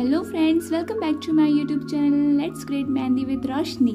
Hello friends welcome back to my YouTube channel let's create mehndi with Roshni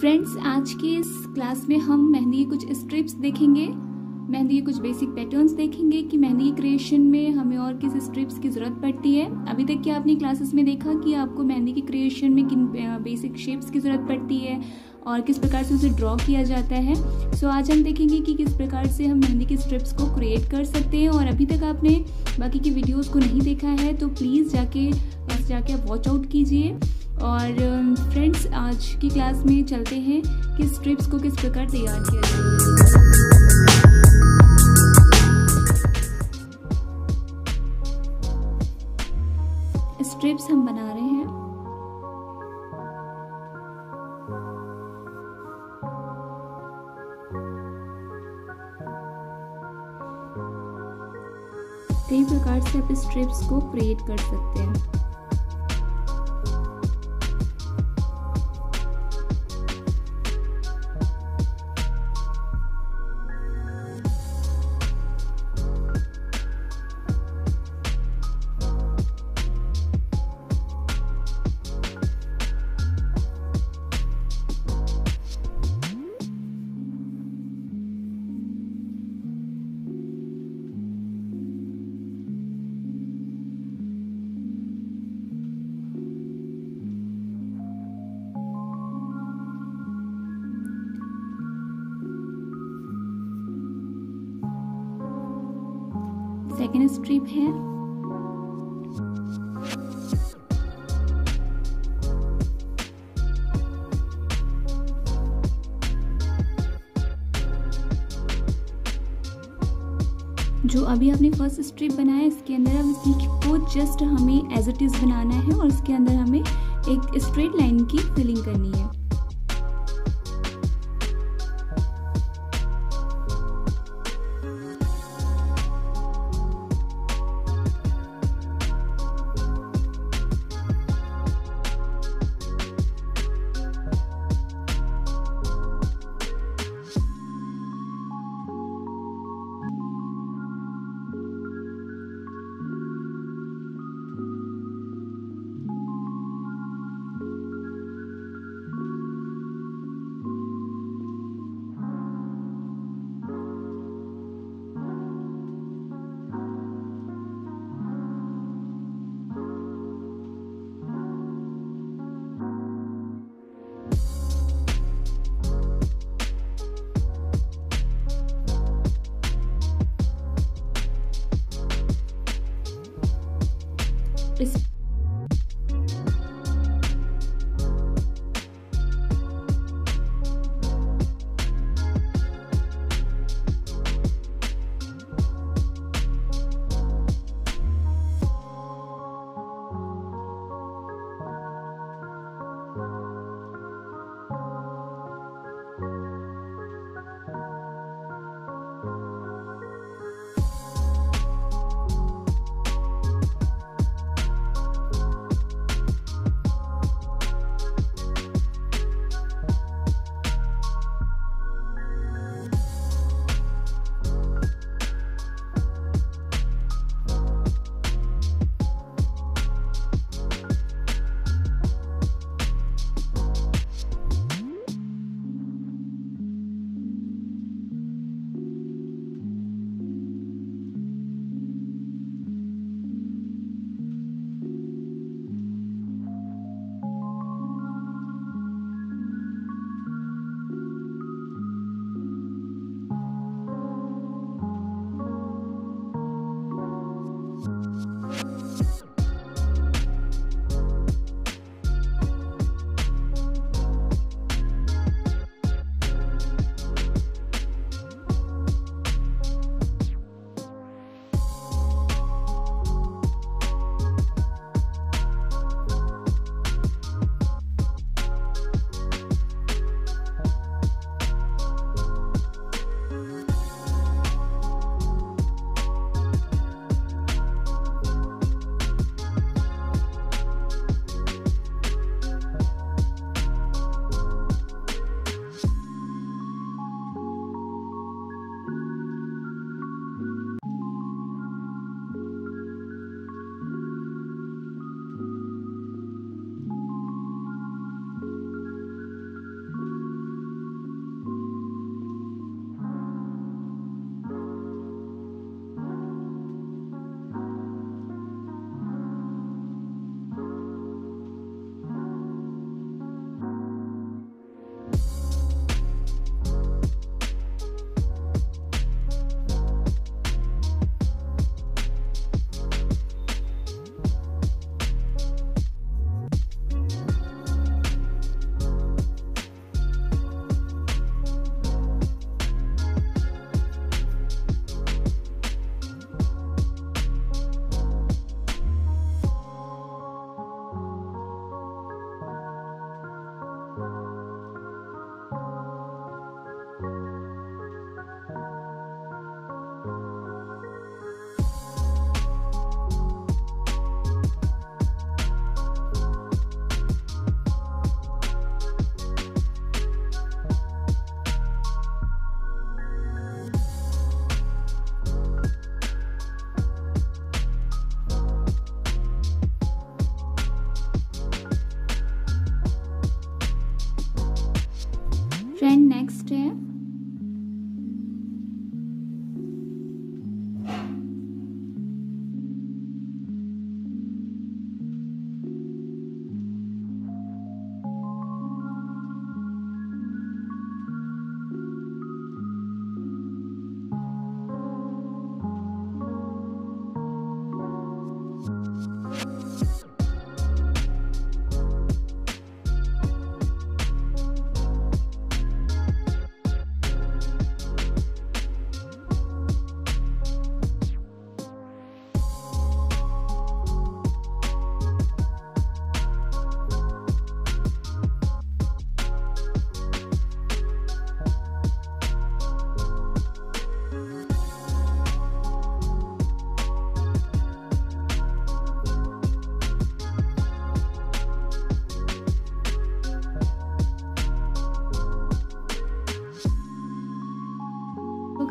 friends आज के इस class में हम मेहंदी के कुछ स्ट्रिप्स देखेंगे। मेहंदी के कुछ बेसिक पैटर्न्स देखेंगे कि मेहंदी क्रिएशन में हमें और किस स्ट्रिप्स की ज़रूरत पड़ती है। अभी तक क्या आपने क्लासेस में देखा कि आपको मेहंदी की क्रिएशन में किन बेसिक शेप्स की ज़रूरत पड़ती है? और किस प्रकार से उसे ड्रॉ किया जाता है। सो आज हम देखेंगे कि किस प्रकार से हम मेहंदी के स्ट्रिप्स को क्रिएट कर सकते हैं और अभी तक आपने बाकी की वीडियोस को नहीं देखा है तो प्लीज़ जाके, बस जाके आप वॉच आउट कीजिए। और फ्रेंड्स आज की क्लास में चलते हैं कि स्ट्रिप्स को किस प्रकार तैयार किया जाए। स्ट्रिप्स हम बना रहे हैं कई प्रकार से आप स्ट्रिप्स को क्रिएट कर सकते हैं। सेकेंड स्ट्रिप है जो अभी आपने फ़र्स्ट स्ट्रिप बनाया, इसके अंदर अब को जस्ट हमें एज इट इज़ बनाना है और इसके अंदर हमें एक स्ट्रेट लाइन की फिलिंग करनी है। principal. Friend, next step.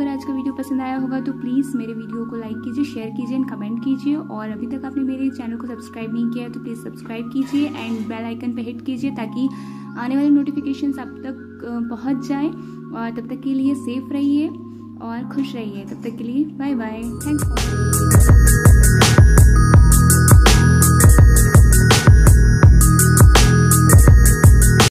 अगर आज का वीडियो पसंद आया होगा तो प्लीज़ मेरे वीडियो को लाइक कीजिए शेयर कीजिए एंड कमेंट कीजिए। और अभी तक आपने मेरे चैनल को सब्सक्राइब नहीं किया है तो प्लीज़ सब्सक्राइब कीजिए एंड बेल आइकन पर हिट कीजिए ताकि आने वाले नोटिफिकेशन आप तक पहुँच जाए। और तब तक के लिए सेफ़ रहिए और खुश रहिए। तब तक के लिए बाय बाय थैंक फॉर